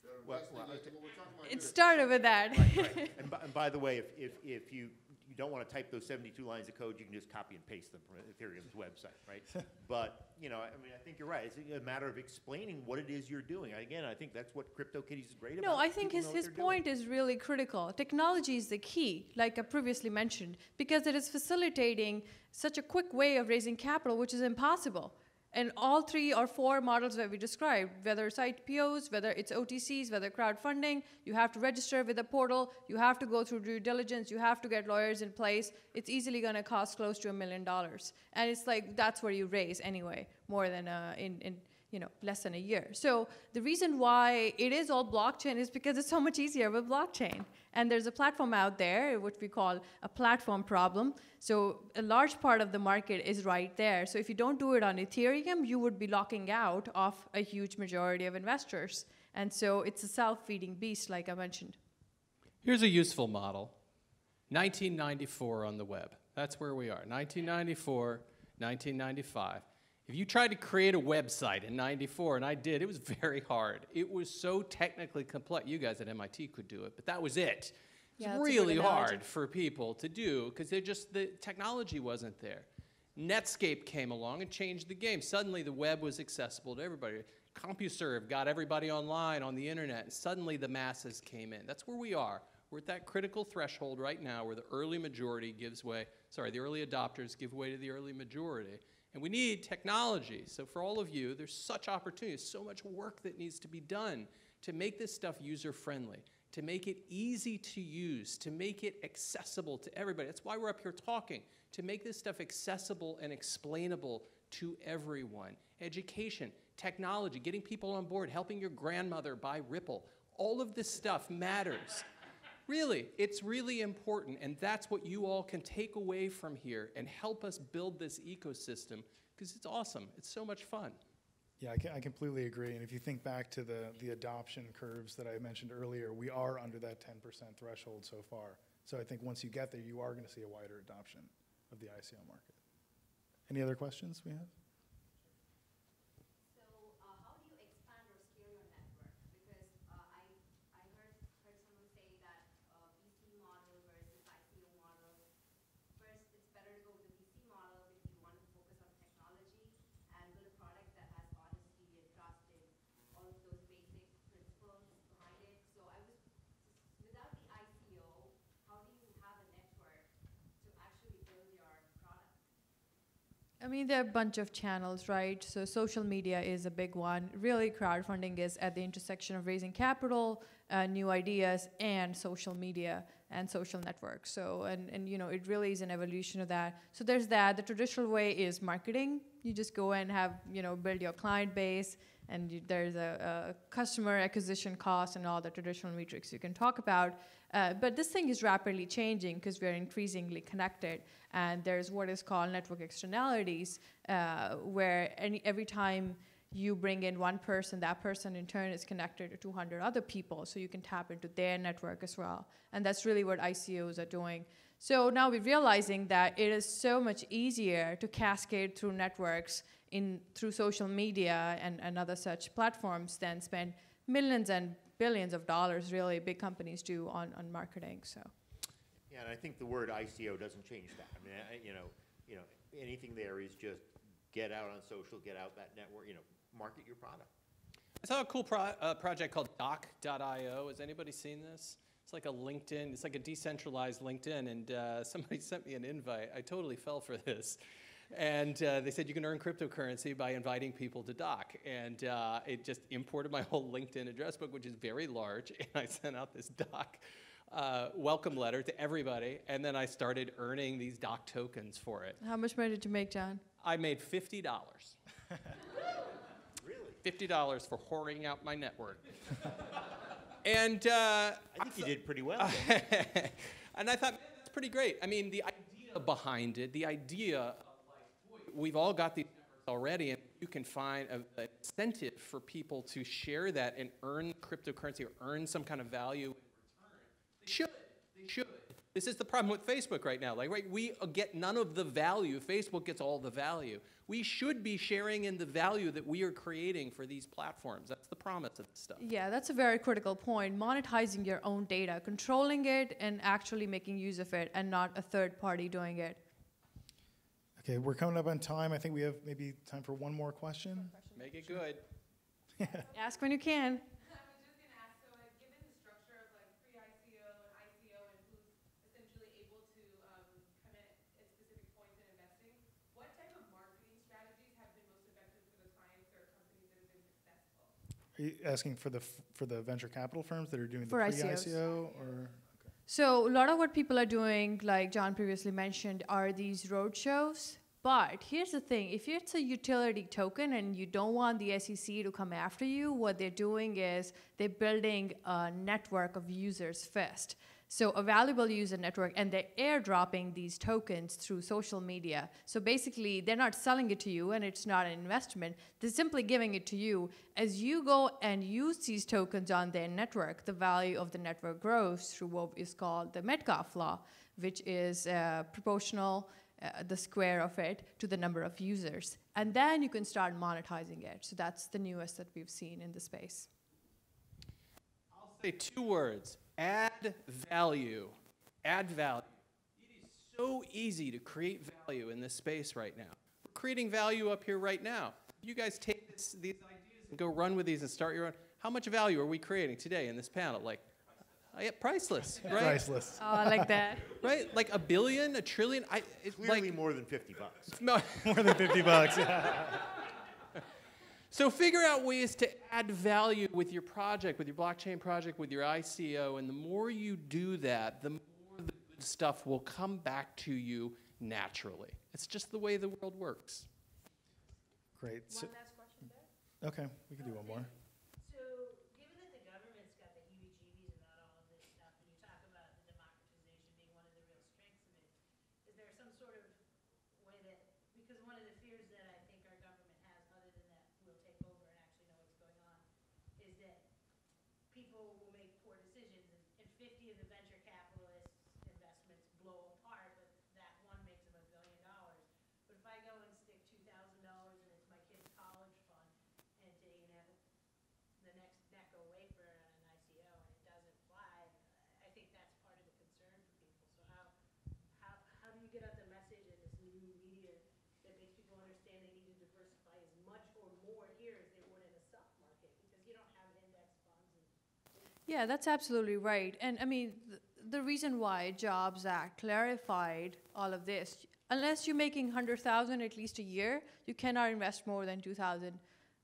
S5: They're
S2: Well,
S5: investing
S2: well,
S5: in-
S2: okay.
S5: what we're talking about
S3: It started with that.
S2: Right, right. And by, and by the way, if, if, if you, you don't want to type those seventy-two lines of code, you can just copy and paste them from Ethereum's website, right? But, you know, I mean, I think you're right. It's a matter of explaining what it is you're doing. Again, I think that's what CryptoKitties is great about.
S3: No, I think
S2: People
S3: his, his
S2: they're doing.
S3: point is really critical. Technology is the key, like I previously mentioned, because it is facilitating such a quick way of raising capital, which is impossible. And all three or four models that we described, whether it's IPOs, whether it's OTCs, whether crowdfunding, you have to register with a portal, you have to go through due diligence, you have to get lawyers in place. It's easily going to cost close to a million dollars. And it's like that's where you raise anyway, more than uh, in, in you know, less than a year. So the reason why it is all blockchain is because it's so much easier with blockchain. And there's a platform out there, which we call a platform problem. So a large part of the market is right there. So if you don't do it on Ethereum, you would be locking out of a huge majority of investors. And so it's a self-feeding beast, like I mentioned.
S4: Here's a useful model 1994 on the web. That's where we are. 1994, 1995. If you tried to create a website in 94, and I did, it was very hard. It was so technically complex. You guys at MIT could do it, but that was it. It's
S3: good
S4: really hard for people to do because they're just the technology wasn't there. Netscape came along and changed the game. Suddenly the web was accessible to everybody. CompuServe got everybody online on the internet, and suddenly the masses came in. That's where we are. We're at that critical threshold right now where the early majority gives way, sorry, the early adopters give way to the early majority. And we need technology. So for all of you, there's such opportunity, so much work that needs to be done to make this stuff user friendly, to make it easy to use, to make it accessible to everybody. That's why we're up here talking, to make this stuff accessible and explainable to everyone. Education, technology, getting people on board, helping your grandmother buy Ripple. All of this stuff matters. Really, it's really important, and that's what you all can take away from here and help us build this ecosystem because it's awesome. It's so much fun.
S1: Yeah, I, I completely agree. And if you think back to the, the adoption curves that I mentioned earlier, we are under that 10% threshold so far. So I think once you get there, you are going to see a wider adoption of the ICO market. Any other questions we have?
S6: So, uh, how do you expand or scale your network? Because, uh, I, I heard, heard someone say that, uh, VC model versus ICO model. First, it's better to go with the VC model if you want to focus on technology and build a product that has honesty and trust and all of those basic principles behind it. So I was, without the ICO, how do you have a network to actually build your product?
S3: I mean, there are a bunch of channels, right? So social media is a big one. Really, crowdfunding is at the intersection of raising capital, uh, new ideas, and social media and social networks. So, and, and you know, it really is an evolution of that. So there's that. The traditional way is marketing. You just go and have, you know, build your client base, and you, there's a, a customer acquisition cost and all the traditional metrics you can talk about. Uh, but this thing is rapidly changing because we're increasingly connected, and there's what is called network externalities, uh, where any, every time you bring in one person, that person in turn is connected to 200 other people, so you can tap into their network as well. And that's really what ICOs are doing. So now we're realizing that it is so much easier to cascade through networks in through social media and, and other such platforms than spend millions and billions of dollars really big companies do on, on marketing. So
S2: Yeah, and I think the word ICO doesn't change that. I mean, I, you know, you know, anything there is just get out on social, get out that network, you know, market your product.
S4: I saw a cool pro- uh, project called Dock.io. Has anybody seen this? It's like a LinkedIn, it's like a decentralized LinkedIn, and uh, somebody sent me an invite. I totally fell for this. And uh, they said you can earn cryptocurrency by inviting people to Dock. And uh, it just imported my whole LinkedIn address book, which is very large, and I sent out this Dock uh, welcome letter to everybody. And then I started earning these Dock tokens for it.
S3: how much money did you make, John?
S4: I made $50.
S2: Really?
S4: fifty dollars for whoring out my network. and uh,
S2: I think you did pretty well.
S4: and I thought that's pretty great. I mean, the idea behind it, the idea of like, boy, we've all got these already, and you can find an incentive for people to share that and earn cryptocurrency or earn some kind of value in return. They should. They should. This is the problem with Facebook right now. Like, right, we get none of the value. Facebook gets all the value. We should be sharing in the value that we are creating for these platforms. That's the promise of this stuff.
S3: Yeah, that's a very critical point. Monetizing your own data, controlling it, and actually making use of it, and not a third party doing it.
S1: Okay, we're coming up on time. I think we have maybe time for one more question.
S4: Make it good.
S3: Ask when you can.
S7: I was just gonna ask, so like, given the structure of like pre-ICO and ICO and who's essentially able to, um, come in at specific points in investing, what type of marketing strategies have been most effective for the clients or companies that have been successful?
S1: Are you asking for the, f- for the venture capital firms that are doing the
S3: For ICOs.
S1: pre-ICO or?
S3: So a lot of what people are doing, like John previously mentioned, are these road shows. But here's the thing: if it's a utility token and you don't want the SEC to come after you, what they're doing is they're building a network of users first. So a valuable user network, and they're airdropping these tokens through social media. So basically, they're not selling it to you, and it's not an investment. They're simply giving it to you. As you go and use these tokens on their network, the value of the network grows through what is called the Metcalfe law, which is uh, proportional, uh, the square of it, to the number of users. And then you can start monetizing it. So that's the newest that we've seen in the space.
S4: I'll say two words add value. Add value. It is so easy to create value in this space right now. We're creating value up here right now. You guys take this, these ideas and go run with these and start your own. How much value are we creating today in this panel? Like, uh, yeah, priceless, right?
S1: Priceless.
S3: Oh, I like that.
S4: Right? Like a billion, a trillion. I, it's
S2: Clearly
S4: like,
S2: more than fifty bucks.
S4: no,
S1: More than 50 bucks. yeah.
S4: So figure out ways to add value with your project, with your blockchain project, with your ICO, and the more you do that, the more the good stuff will come back to you naturally. It's just the way the world works.
S1: Great. So,
S8: One last question there.
S1: okay, we can do one more.
S8: So, given that the government's got the heebie-jeebies about all of this stuff, and you talk about the democratization being one of the real strengths of it, is there some sort of way that, because one of the fears that I think our government has, other than that we'll take over and actually know what's going on, is that people will make poor decisions, and, and fifty of the venture capitalists' investments blow apart, but that one makes them a billion dollars. But if I go and stick two thousand dollars and it's my kid's college fund, and to, you know, the next Necco wafer on an ICO and it doesn't fly, I think that's part of the concern for people. So how, how, how do you get out the message in this new media that makes people understand they need to diversify as much or more here as they would in a stock market? Because you don't have index funds and
S3: Yeah, that's absolutely right. And I mean, th- the reason why Jobs Act clarified all of this, unless you're making 100,000 at least a year, you cannot invest more than 2,000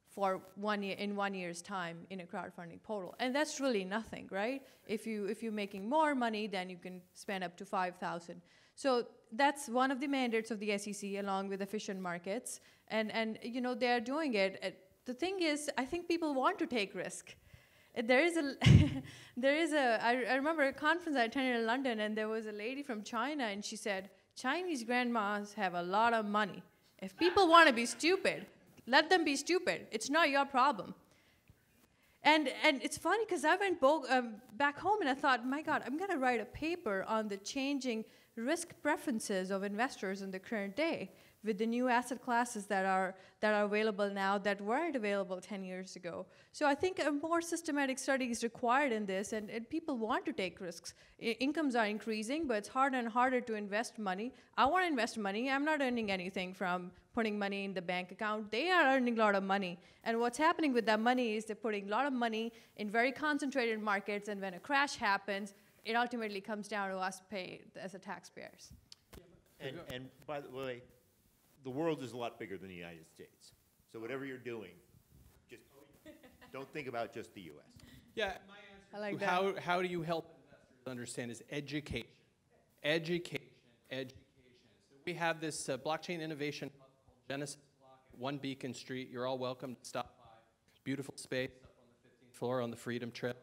S3: for one year in one year's time in a crowdfunding portal. And that's really nothing, right? If you if you're making more money, then you can spend up to 5,000. So that's one of the mandates of the SEC along with efficient markets. And and you know, they're doing it. Uh, The thing is, I think people want to take risk. There is a, there is a. I, I remember a conference I attended in London, and there was a lady from China, and she said, "Chinese grandmas have a lot of money. If people want to be stupid, let them be stupid. It's not your problem." And and it's funny because I went bo- um, back home and I thought, my God, I'm gonna write a paper on the changing risk preferences of investors in the current day with the new asset classes that are that are available now that weren't available 10 years ago. So I think a more systematic study is required in this, and, and people want to take risks. I- incomes are increasing, but it's harder and harder to invest money. I want to invest money. I'm not earning anything from putting money in the bank account. They are earning a lot of money. And what's happening with that money is they're putting a lot of money in very concentrated markets, and when a crash happens, it ultimately comes down to us pay as the taxpayers.
S2: And, and by the way, the world is a lot bigger than the United States. So whatever you're doing, just don't think about just the US.
S4: Yeah, my answer
S3: I like
S4: to
S3: that.
S4: how, how do you help investors understand is education. Education, education. So we have this uh, blockchain innovation hub called Genesis Block at One Beacon Street. You're all welcome to stop by. Beautiful space up on the 15th floor on the Freedom Trail.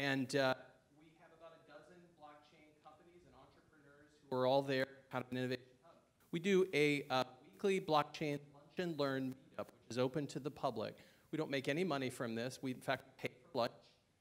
S4: And uh, we have about a dozen blockchain companies and entrepreneurs who are all there, kind of an innovation hub. We do a uh, weekly blockchain lunch and learn meetup, which is open to the public. We don't make any money from this. We, in fact, pay for lunch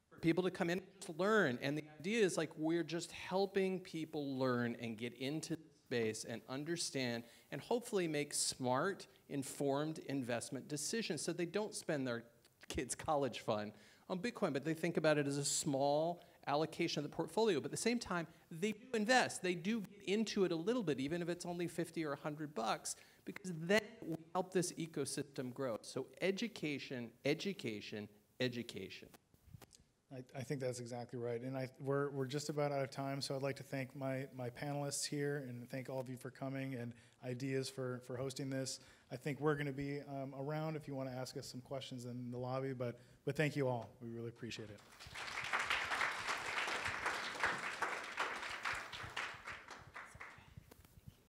S4: for people to come in to learn. And the idea is like we're just helping people learn and get into the space and understand and hopefully make smart, informed investment decisions so they don't spend their kids' college fund on Bitcoin, but they think about it as a small allocation of the portfolio. But at the same time, they do invest. They do get into it a little bit, even if it's only 50 or 100 bucks, because then we help this ecosystem grow. So education, education, education.
S1: I, I think that's exactly right. And I, we're, we're just about out of time, so I'd like to thank my, my panelists here and thank all of you for coming and ideas for, for hosting this. I think we're going to be um, around if you want to ask us some questions in the lobby, but, but thank you all. We really appreciate it.